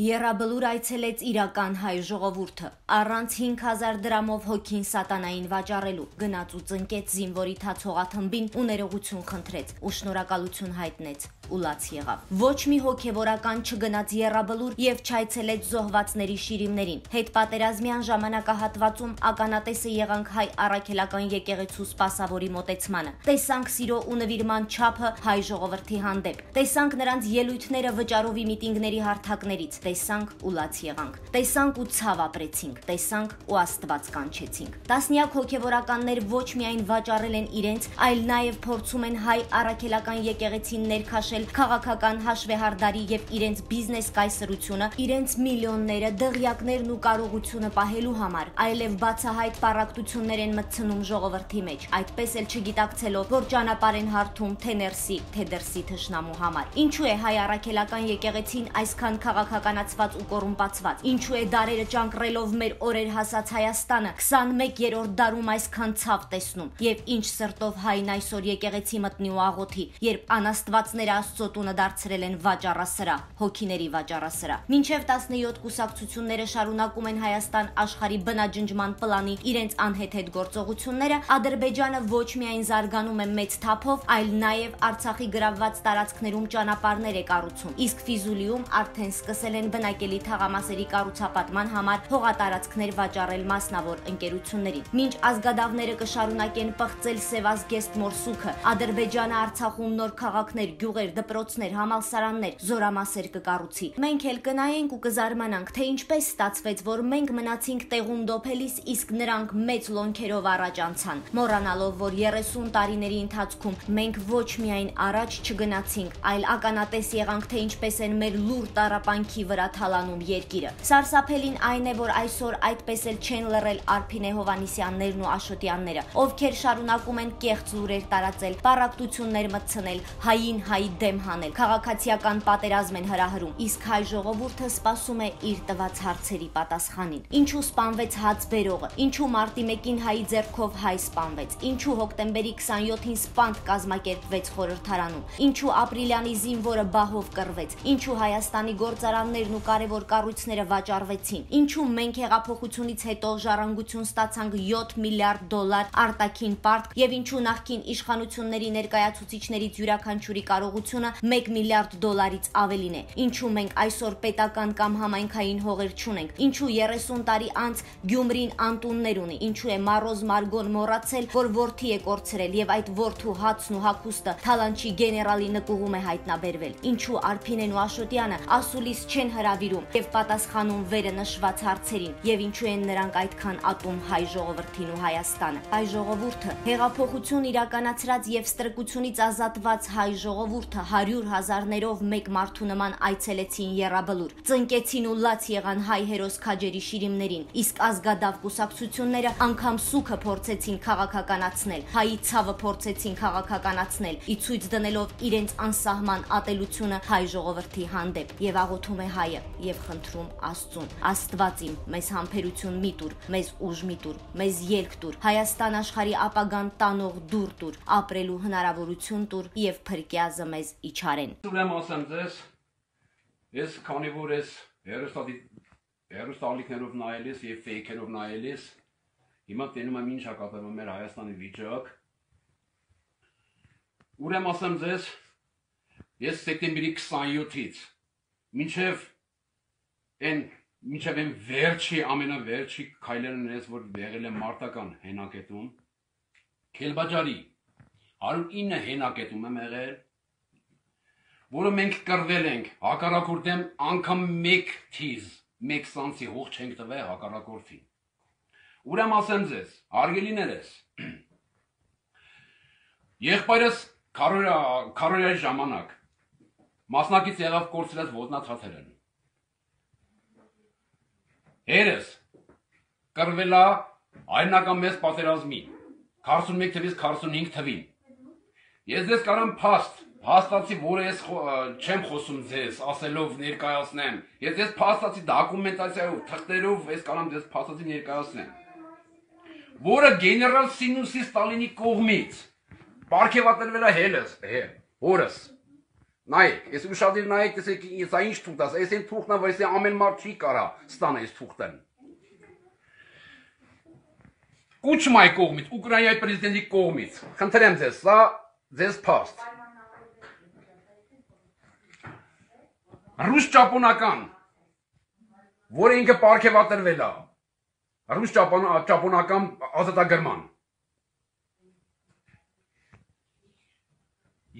Եռաբլուր այցելեց իրական հայ ժողովուրդը առանց 5000 դրամով հոգին սատանային վաճառելու գնաց ու ծնկեց զինվորի թացողաթմբին ու ներողություն խնդրեց ու շնորհակալություն հայտնեց ու լաց եղավ ոչ մի հոգևորական չգնաց Եռաբլուր եւ չայցելեց զոհվածների շիրիմներին հետ պատերազմյան ժամանակահատվածում ականատեսը եղանք հայ առաքելական եկեղեցու սպասավորի մոտեցմանը տեսանք սիրո ու նվիրման չափը հայ ժողովրդի հանդեպ տեսանք նրանց ելույթները վճարովի միտինգների հարթակներից տեսանք ու լաց եղանք։ Տեսանք ու ցավ ապրեցինք, տեսանք ու Աստված կանչեցինք։ Տասնյակ հոգևորականներ ոչ միայն վաճառել են իրենց, այլ նաև փորձում են հայ առաքելական եկեղեցին ներքաշել քաղաքական հաշվեհարդարի եւ իրենց բիզնես կայսրությունը, իրենց միլիոնները, դղյակներն ու կարողությունը պահելու համար, այլև բացահայտ պարակտություններ են մտցնում ժողովրդի մեջ։ Այդպես էլ չգիտակցելով, որ ճանապարհ են հարթում թե ներսի, թե դրսի թշնամու համար։ Ինչու է հայ առաքելական եկեղեցին այսքան քաղաքական իրականացված ու կոռումպացված։ Ինչու է դարերը ճանկռելով մեր օրեր հասած Հայաստանը 21-րդ դարում այսքան ցավ տեսնում եւ ինչ սրտով հայն այսօր եկեղեցի մտնի ու աղոթի, երբ անաստվածները Աստծո տունը դարձրել են վաճառասրա, հոգիների վաճառասրա։ Մինչև 17 կուսակցությունները շարունակում են Հայաստան աշխարի բնաջնջման պլանի իրենց անհեթեթ գործողությունները, Ադրբեջանը ոչ միայն զարգանում է մեծ թափով, այլ նաև Արցախի գրավված տարածքներում ճանապարհներ է կառուցում։ Իսկ Ֆիզուլիում արդեն սկսել են բնակելի թաղամասերի կառուցապատման համար հողատարածքներ վաճառել մասնավոր ընկերություններին։ Մինչ ազգադավները կշարունակեն պղծել Սևազգեստ մորսուքը, Ադրբեջանը Արցախում նոր քաղաքներ, գյուղեր, դպրոցներ, համալսարաններ, զորամասեր կկառուցի։ Մենք էլ կնայենք ու կզարմանանք, թե ինչպես ստացվեց, որ մենք մնացինք տեղում դոփելիս, իսկ նրանք մեծ լոնքերով առաջ անցան, մոռանալով, որ 30 տարիների ընթացքում մենք ոչ միայն առաջ չգնացինք, այլ ականատես եղանք, թե ինչպես են մեր լուր տարապանքի վրա թալանում երկիրը։ Սարսափելին այն է, որ այսօր այդպես էլ չեն լռել Արփինե Հովանիսյաններն ու Աշոտյանները, ովքեր շարունակում են կեղծ լուրեր տարածել, պարակտություններ մտցնել, հային հայի դեմ հանել, քաղաքացիական պատերազմ են հրահրում, իսկ հայ ժողովուրդը սպասում է իր տված հարցերի պատասխանին։ Ինչու սպանվեց հաց բերողը, ինչու մարտի 1-ին հայի ձեռքով հայ սպանվեց, ինչու հոկտեմբերի 27-ին սպանդ կազմակերպվեց խորհրդարանում, ինչու ապրիլյանի զինվորը բահով կռվեց, ինչու Հայաստանի գործարաններն տաղավարներն ու կարևոր կառույցները վաճառվեցին։ Ինչու մենք հեղափոխությունից հետո ժառանգություն ստացանք 7 միլիարդ դոլար արտաքին պարտք եւ ինչու նախկին իշխանությունների ներկայացուցիչներից յուրաքանչյուրի կարողությունը 1 միլիարդ դոլարից ավելին է։ Ինչու մենք այսօր պետական կամ համայնքային հողեր չունենք։ Ինչու 30 տարի անց Գյումրին անտուններ ունի։ Ինչու է Մարոզ Մարգոն մոռացել, որ worth-ի է կորցրել եւ այդ worth-ու հացն ու հակուստը Թալանչի գեներալի նկուղում է հայտնաբերվել։ Ինչու Արփինեն ու Աշոտյանը ասուլիս չեն հրավիրում եւ պատասխանում վերը նշված հարցերին եւ ինչու են նրանք այդքան ատում հայ ժողովրդին ու Հայաստանը։ Հայ ժողովուրդը հեղափոխություն իրականացրած եւ ստրկությունից ազատված հայ ժողովուրդը 100 հազարներով մեկ մարդու նման այցելեցին Եռաբլուր։ Ծնկեցին ու լաց եղան հայ հերոս քաջերի շիրիմներին, իսկ ազգադավ կուսակցությունները անգամ սուքը փորձեցին քաղաքականացնել, հայի ցավը փորձեցին քաղաքականացնել, ի ցույց դնելով իրենց անսահման ատելությունը հայ ժողովրդի հանդեպ եւ աղոթում է հայ հայը եւ խնդրում Աստծուն. Աստված իմ, մեզ համբերություն մի տուր, մեզ ուժ մի տուր, մեզ ելք տուր, Հայաստան աշխարի ապագան տանող դուր տուր, ապրելու հնարավորություն տուր եւ փրկյազը մեզ իչարեն։ Ուրեմն ասեմ ձեզ, ես քանի որ ես հերոստատի հերոստալիքներով նայելիս եւ ֆեյքերով նայելիս, հիմա տենում եմ ինչ հակապետում մեր Հայաստանի վիճակ։ Ուրեմն ասեմ ձեզ, ես սեպտեմբերի 27-ից մինչև այն մինչև այն վերջի ամենավերջի քայլերը ներես որ եղել է մարտական հենակետում Քելբաջարի 109 հենակետում եմ եղել որը մենք կրվել ենք հակառակորդեմ անգամ 1 թիզ 1 սանսի հող չենք տվել հակառակորդին ուրեմ ասեմ ձեզ արգելիներես եղբայրս քարորա քարորայի ժամանակ Մասնակից եղավ կորցրած ոտնացածերն։ Հերս կռվելա այնական մեծ պատերազմի 41 թվից 45 թվին։ Ես դες կարամ փաստ, փաստացի, որ ես չեմ խոսում ձեզ, ասելով ներկայացնեմ։ Ես դες փաստացի դոկումենտացիայով, թղթերով ես կարամ դες փաստացի ներկայացնեմ։ Որը գեներալ Սինուսի Ստալինի կողմից Պարքեվատրվել է հելս, հե, օրս Նայեք, ես ուշադիր նայեք, տեսեք, սա ինչ թուղթ է, այս այն թուղթն է, որ ես ամեն մարդ չի կարա ստանա այս թուղթն։ Կուչմայ կողմից, Ուկրաինայի պրեզիդենտի կողմից։ Խնդրեմ ձեզ, սա ձեզ փաստ։ Ռուս ճապոնական, որը ինքը ապարքեվատրվել է։ Ռուս ճապոնական ազատագրման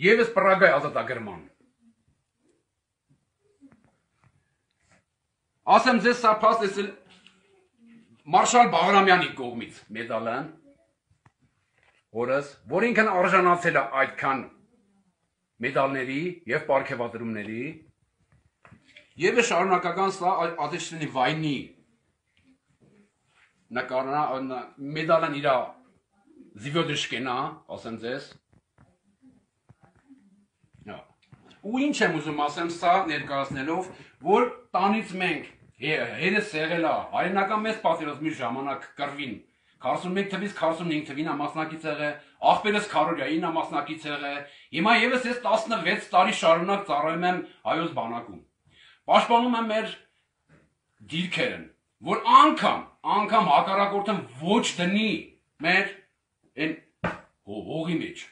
Եվս Պրագայ ազատագրման։ Ասեմ ձեզ սա փաստ էսել Մարշալ Բաղրամյանի կողմից մեդալան, որս, որ ինքն արժանացել է այդքան մեդալների եւ ապարքեվատրումների եւ շարունակական սա Ադեշտինի վայնի նկարնա մեդալան իրա զիվյոդիշկենա, ասեմ ձեզ, Ու ինչ եմ ուզում ասեմ սա ներկայացնելով, որ տանից մենք հերս եղել է հայրենական մեծ պատերազմի ժամանակ կրվին 41 թվից 45 թվին ամասնակից եղե, աղբերս Քարորյային ամասնակից եղե։ Հիմա եւս ես 16 տարի շարունակ ծառայում եմ հայոց բանակում։ Պաշտպանում եմ մեր դիրքերն, որ անգամ, անգամ հակառակորդը ոչ դնի մեր այն հողի մեջ։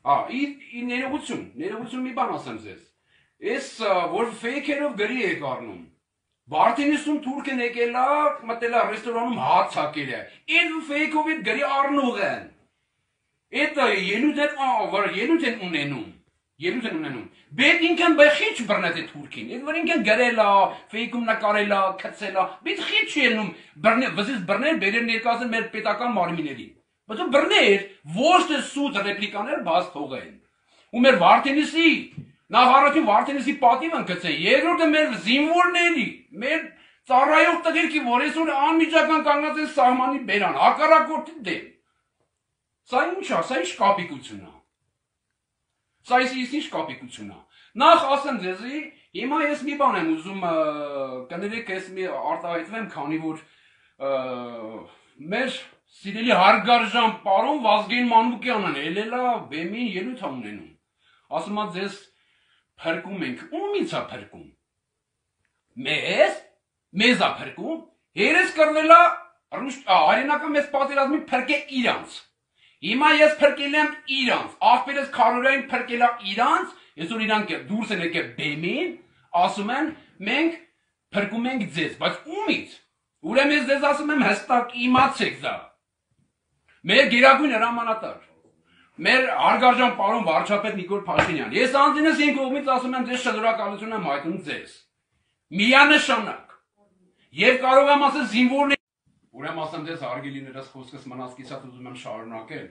Ա, ի ներողություն, ներողություն մի բան ասեմ ձեզ։ Էս որ ֆեյքերով գրի եք առնում։ Վարդինիսում թուրքն եկել է, մտել է ռեստորանում հաց հակել է։ Ինձ ֆեյքով է գրի առնող են։ Էտա ելույթ են, ավար ելույթ են ունենում։ Ելույթ են ունենում։ Բեդ ինքն բայ քիչ բռնած է թուրքին։ Էդ որ ինքն գրել է, ֆեյքում նա կարել է, քցել է։ Բիտ քիչ ելնում բռնե, վզից բռնել բերել ներկայացնել մեր պետական մարմինների։ Բայց բռներ ոչ թե սուտ ռեպլիկաներ բաց թողեն։ Ու մեր Վարդինիսի նախ առաջին Վարդենիսի պատիվն գցե, երկրորդը մեր զինվորների, մեր ծառայող տղերքի, որ այսօր անմիջական կանգնած են սահմանի բերան, հակառակորդի դեմ։ Սա ինչ է, սա ինչ կապիկություն է։ Սա ის ինչ կապիկություն է։ Նախ ասեմ ձեզի, հիմա ես մի բան եմ ուզում կներեք, ես մի արտահայտվեմ, քանի որ մեր Սիրելի հարգարժան պարոն Վազգեն Մանուկյանն ելելա բեմին ելույթ ունենում։ Ասում է ձեզ փրկում ենք։ Ումից է փրկում։ Մեզ, մեզ է փրկում։ Երես կրնելա ռուս արենական մեծ պատերազմի փրկե իրանց։ Հիմա ես փրկել եմ իրանց։ Աղբերս քարորային փրկելա իրանց, այսօր իրանք դուրս են եկել բեմին, ասում են մենք փրկում ենք ձեզ, բայց ումից։ Ուրեմն ես ձեզ ասում եմ հստակ իմացեք դա Մեր գերագույն հրամանատար մեր արգարժան պարոն վարչապետ Նիկոլ Փաշինյան։ Ես անձինս ինքս կողմից ասում եմ ձեզ շնորհակալություն եմ հայտնում ձեզ։ Միանշանակ։ Եվ կարող եմ ասել զինվորներ Ուրեմն ասեմ ձեզ արգելիներս խոսքս մնաց կիսած ուզում եմ շարունակել։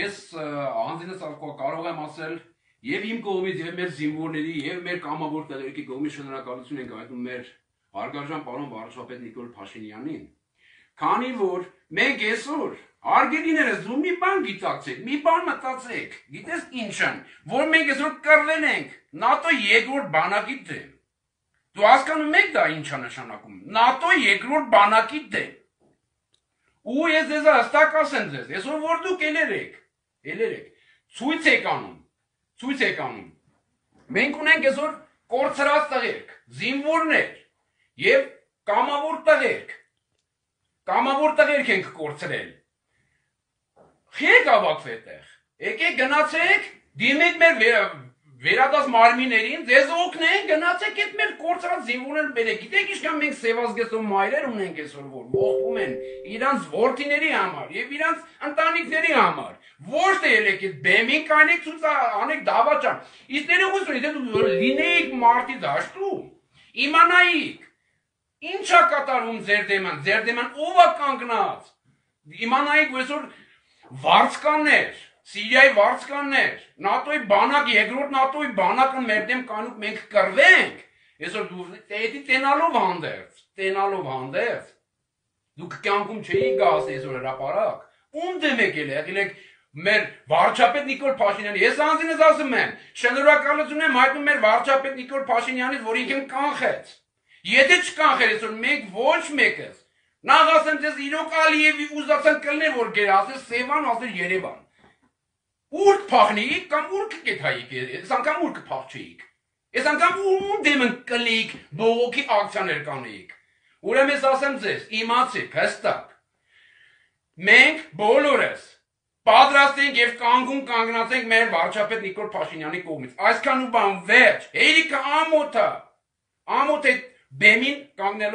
Ես անձինս կարող եմ ասել եւ իմ կողմից եւ մեր զինվորների եւ մեր կամավոր տեղերքի կողմից շնորհակալություն ենք հայտնում մեր արգարժան պարոն վարչապետ Նիկոլ Փաշինյանին։ Քանի որ մենք այսօր Արգելիներս դու մի բան գիտակցեք, մի բան մտածեք։ Գիտես ինչն, որ մենք այսօր կռվել ենք ՆԱՏՕ երկրորդ բանակի դեմ։ Դու հասկանում եք դա ինչա նշանակում։ ՆԱՏՕ երկրորդ բանակի դեմ։ Ու ես ձեզ հստակ ասեմ ձեզ, այսօր որ դուք ելերեք, ելերեք, ցույց եք անում, ցույց եք անում։ Մենք ունենք այսօր կորցրած տղերք, զինվորներ եւ կամավոր տղերք։ Կամավոր տղերք ենք կորցրել Խեք ավակվեք տեղ։ Եկեք գնացեք, դիմեք մեր վերադաս մարմիներին, ձեզ օգնեն, գնացեք այդ մեր կործան զինվորներ բերեք։ Գիտեք ինչքան մենք Սևազգեսում մայրեր ունենք այսօր, որ մողբում են իրանց ворթիների համար եւ իրանց ընտանիքների համար։ Ոչ թե ելեք այդ բեմին կանեք ցույց անեք դավաճան։ Իսկ ներողություն, եթե դու լինեիք մարտի դաշտում, իմանայիք ինչա կատարվում ձեր դեման, ձեր դեման ով է կանգնած։ Իմանայիք, որ այսօր վարձկաններ, Սիրիայի վարձկաններ, ՆԱՏՕ-ի բանակ, երկրորդ ՆԱՏՕ-ի բանակը մեր դեմ կանուկ մենք կռվենք, այսօր դու տեդի տենալով հանդերձ, տենալով հանդերձ, դուք կյանքում չէի գաս այսօր հրապարակ, ում դեմ եկել եղել եք մեր վարչապետ Նիկոլ Փաշինյանը, ես անձինս ասում եմ, շնորհակալություն եմ հայտնում մեր վարչապետ Նիկոլ Փաշինյանից, որ ինքն կանխեց։ Եթե չկանխեր այսօր մեկ ոչ մեկս Նախ ասեմ ձեզ իրոք Ալիևի ուզածան կլներ որ գեր ասես Սևան, ասես Երևան։ ուր կփախնեիք կամ ուր կգետայիք, այս անգամ ուր կփախչեիք։ Այս անգամ ում դեմ կլիկ բողոքի ակցիաներ կանեիք։ Ուրեմն ես ասեմ ձեզ, իմացիք, հստակ։ Մենք բոլորս պատրաստ ենք եւ կանգուն կանգնած ենք մեր վարչապետ Նիկոլ Փաշինյանի կողմից։ Այսքան ու բան վերջ։ Երիկը ամոթը։ Ամոթ է բեմին կանգնել